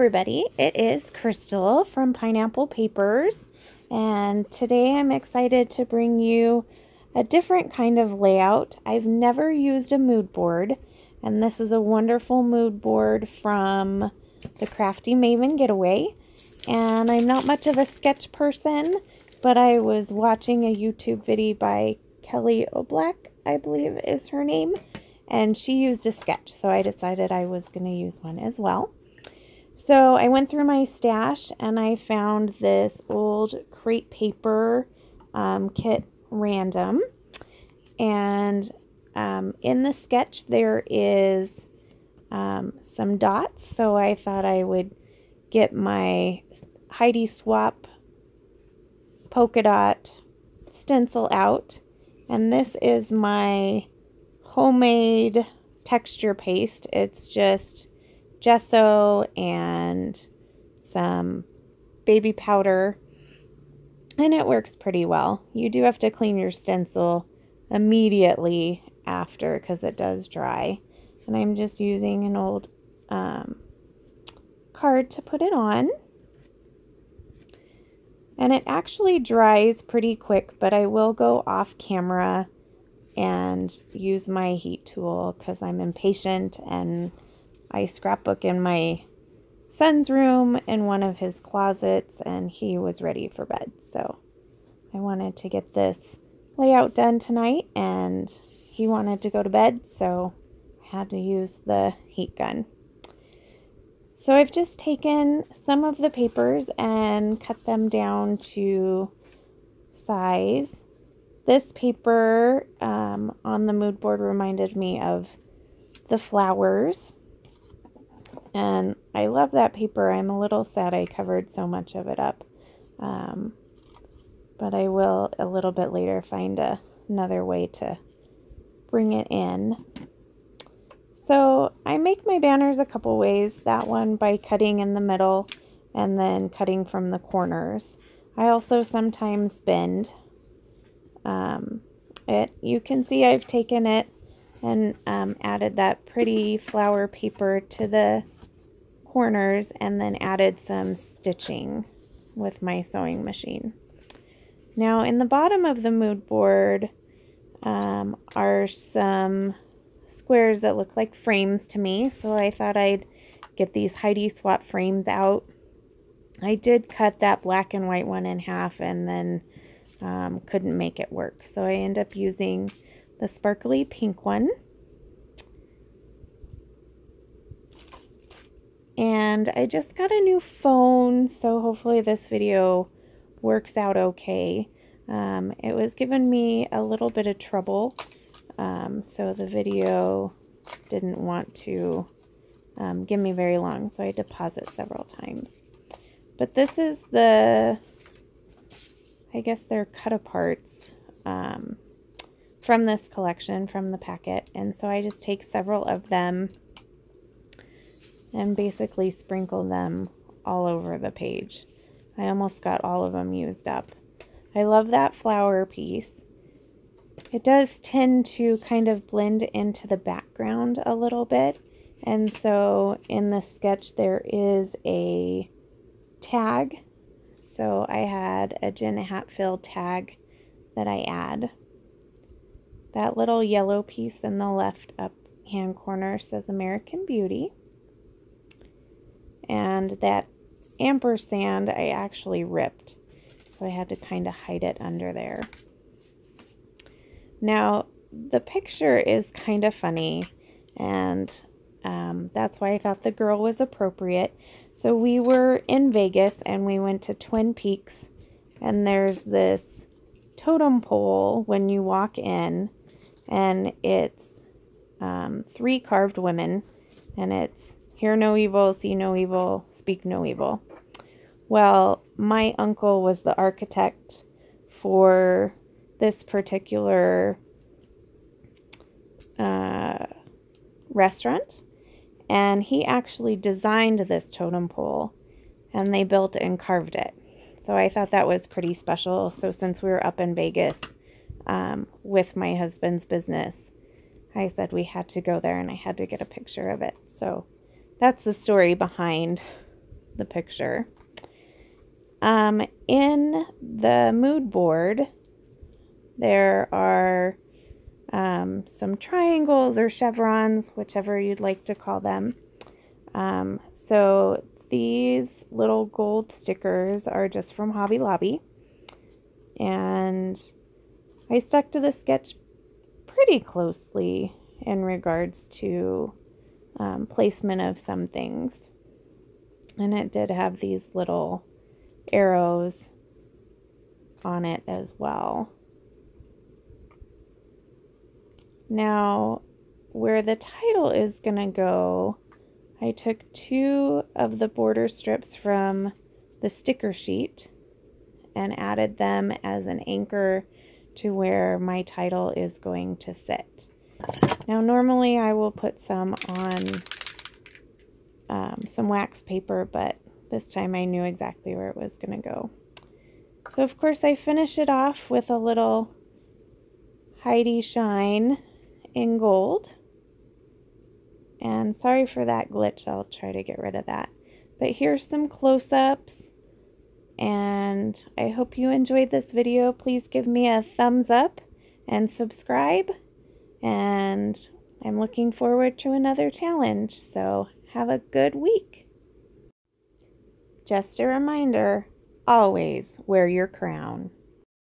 everybody, it is Crystal from Pineapple Papers and today I'm excited to bring you a different kind of layout. I've never used a mood board and this is a wonderful mood board from the Crafty Maven Getaway and I'm not much of a sketch person but I was watching a YouTube video by Kelly Oblak, I believe is her name and she used a sketch so I decided I was going to use one as well. So I went through my stash and I found this old crepe paper um, kit random. And um, in the sketch there is um, some dots. So I thought I would get my Heidi Swapp polka dot stencil out. And this is my homemade texture paste. It's just gesso and some baby powder and it works pretty well. You do have to clean your stencil immediately after because it does dry. And I'm just using an old um, card to put it on. And it actually dries pretty quick, but I will go off camera and use my heat tool because I'm impatient and I scrapbook in my son's room in one of his closets and he was ready for bed. So I wanted to get this layout done tonight and he wanted to go to bed so I had to use the heat gun. So I've just taken some of the papers and cut them down to size. This paper um, on the mood board reminded me of the flowers and I love that paper. I'm a little sad I covered so much of it up. Um, but I will a little bit later find a, another way to bring it in. So I make my banners a couple ways. That one by cutting in the middle and then cutting from the corners. I also sometimes bend um, it. You can see I've taken it and um, added that pretty flower paper to the corners and then added some stitching with my sewing machine. Now in the bottom of the mood board um, are some squares that look like frames to me. So I thought I'd get these Heidi Swapp frames out. I did cut that black and white one in half and then um, couldn't make it work. So I end up using the sparkly pink one. And I just got a new phone, so hopefully this video works out okay. Um, it was giving me a little bit of trouble, um, so the video didn't want to um, give me very long, so I had to pause it several times. But this is the, I guess they're cut aparts um, from this collection, from the packet. And so I just take several of them and basically sprinkle them all over the page. I almost got all of them used up. I love that flower piece. It does tend to kind of blend into the background a little bit. And so in the sketch there is a tag. So I had a Jenna Hatfield tag that I add. That little yellow piece in the left up hand corner says American Beauty and that ampersand I actually ripped. So I had to kind of hide it under there. Now the picture is kind of funny and um, that's why I thought the girl was appropriate. So we were in Vegas and we went to Twin Peaks and there's this totem pole when you walk in and it's um, three carved women and it's Hear no evil, see no evil, speak no evil. Well, my uncle was the architect for this particular uh, restaurant, and he actually designed this totem pole, and they built and carved it. So I thought that was pretty special. So since we were up in Vegas um, with my husband's business, I said we had to go there and I had to get a picture of it. So that's the story behind the picture. Um, in the mood board, there are um, some triangles or chevrons, whichever you'd like to call them. Um, so these little gold stickers are just from Hobby Lobby. And I stuck to the sketch pretty closely in regards to um, placement of some things. And it did have these little arrows on it as well. Now, where the title is going to go, I took two of the border strips from the sticker sheet and added them as an anchor to where my title is going to sit. Now normally I will put some on um, some wax paper, but this time I knew exactly where it was going to go. So of course I finish it off with a little Heidi Shine in gold. And sorry for that glitch, I'll try to get rid of that. But here's some close-ups. And I hope you enjoyed this video. Please give me a thumbs up and subscribe. And I'm looking forward to another challenge. So have a good week. Just a reminder, always wear your crown.